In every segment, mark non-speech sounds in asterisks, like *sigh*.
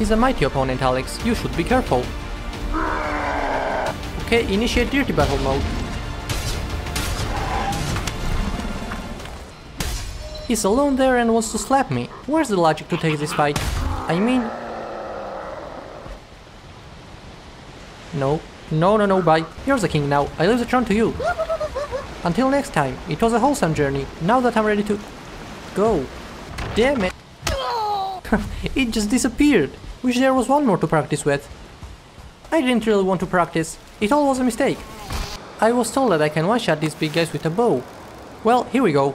He's a mighty opponent, Alex. You should be careful. Okay, initiate dirty battle mode. He's alone there and wants to slap me. Where's the logic to take this fight? I mean... No. No, no, no, bye. You're the king now. I leave the throne to you. Until next time. It was a wholesome journey. Now that I'm ready to... Go. Damn it. *laughs* it just disappeared. Wish there was one more to practice with. I didn't really want to practice. It all was a mistake. I was told that I can one-shot these big guys with a bow. Well, here we go.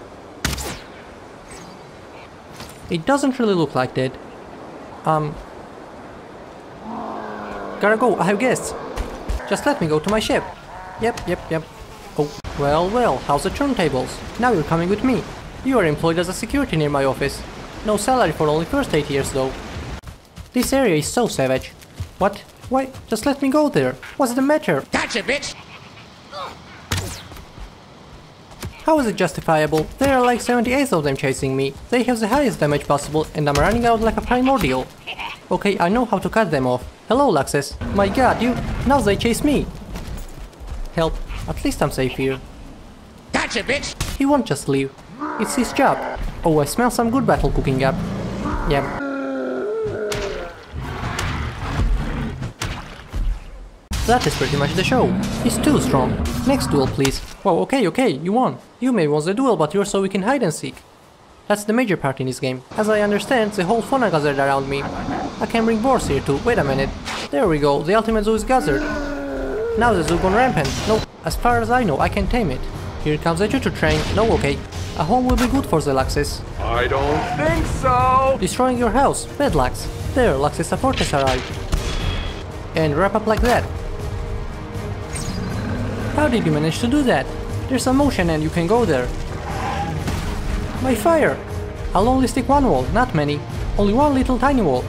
It doesn't really look like that. Um... Gotta go, I have guests. Just let me go to my ship. Yep, yep, yep. Oh, well, well, how's the turntables? Now you're coming with me. You are employed as a security near my office. No salary for only first 8 years though. This area is so savage. What? Why? Just let me go there. What's the matter? Gotcha, bitch! How is it justifiable? There are like 78 of them chasing me. They have the highest damage possible and I'm running out like a primordial. Okay, I know how to cut them off. Hello, Loxes. My god, you... Now they chase me. Help. At least I'm safe here. Gotcha, bitch! He won't just leave. It's his job. Oh, I smell some good battle cooking up. Yep. That is pretty much the show. He's too strong. Next duel, please. Wow, okay, okay, you won. You may won the duel, but you're so we can hide and seek. That's the major part in this game. As I understand, the whole fauna gathered around me. I can bring boars here too. Wait a minute. There we go, the ultimate zoo is gathered. Now the zoo gone rampant. Nope, as far as I know, I can tame it. Here comes the choo train. No, okay. A home will be good for the Loxes. I don't think so. Destroying your house. Bad Lox. There, Loxes Fortress arrived. And wrap up like that. How did you manage to do that? There's a motion and you can go there. My fire! I'll only stick one wall, not many. Only one little tiny wall.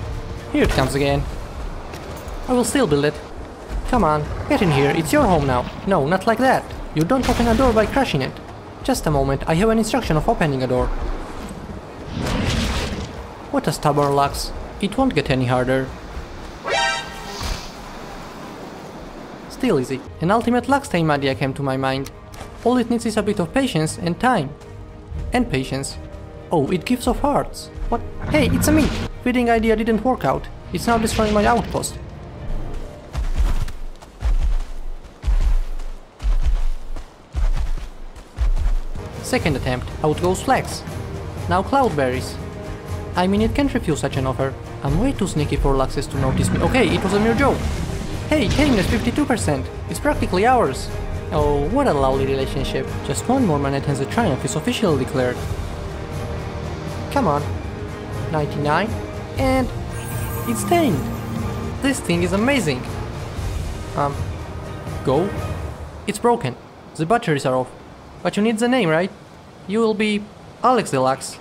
Here it comes again. I will still build it. Come on, get in here, it's your home now. No, not like that. You don't open a door by crashing it. Just a moment, I have an instruction of opening a door. What a stubborn Lox. It won't get any harder. Still easy. An ultimate Lox Tame idea came to my mind. All it needs is a bit of patience and time. And patience. Oh, it gives off hearts. What? Hey, it's a me! Feeding idea didn't work out. It's now destroying my outpost. Second attempt, out goes Flax. Now Cloudberries. I mean, it can't refuse such an offer. I'm way too sneaky for Loxes to notice me. Okay, it was a mere joke. Hey, tameness 52%. It's practically ours. Oh, what a lovely relationship. Just one more minute and the triumph is officially declared. Come on. 99. And it's tamed. This thing is amazing. Um, go. It's broken. The batteries are off. But you need the name, right? You will be Alex Deluxe.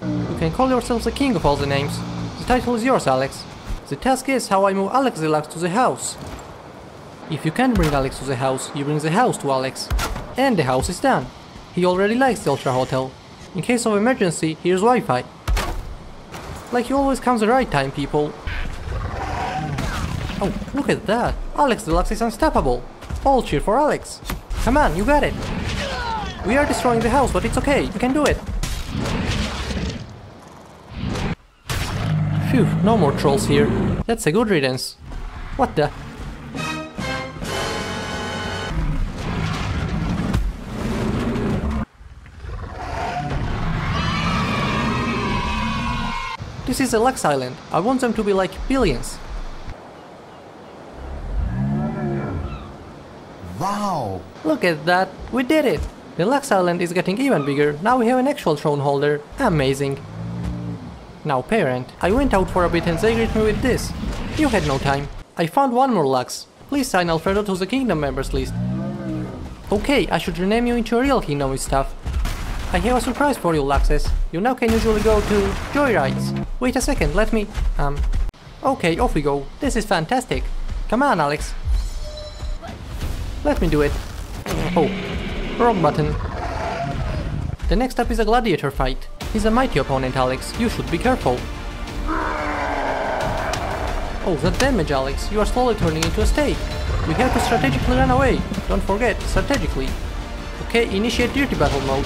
You can call yourself the king of all the names. The title is yours, Alex. The task is how I move Alex Deluxe to the house. If you can bring Alex to the house, you bring the house to Alex. And the house is done. He already likes the Ultra Hotel. In case of emergency, here's Wi-Fi. Like he always comes the right time, people. Oh, look at that. Alex Deluxe is unstoppable. All cheer for Alex. Come on, you got it. We are destroying the house, but it's okay. You can do it. Phew, no more trolls here. That's a good riddance. What the? This is a Lox Island. I want them to be like billions. Wow! Look at that, we did it! The Lox Island is getting even bigger, now we have an actual throne holder. Amazing. Now parent, I went out for a bit and they greet me with this. You had no time. I found one more Lox. Please sign Alfredo to the kingdom members list. Okay, I should rename you into a real kingdom with stuff. I have a surprise for you, Loxes. You now can usually go to joyrides. Wait a second, let me... Um... Okay, off we go. This is fantastic. Come on, Alex. Let me do it. Oh, wrong button. The next up is a gladiator fight. He's a mighty opponent, Alex. You should be careful. Oh, that damage, Alex. You are slowly turning into a steak. We have to strategically run away. Don't forget, strategically. Okay, initiate dirty battle mode.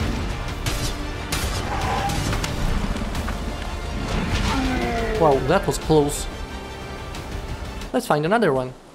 Wow, that was close. Let's find another one.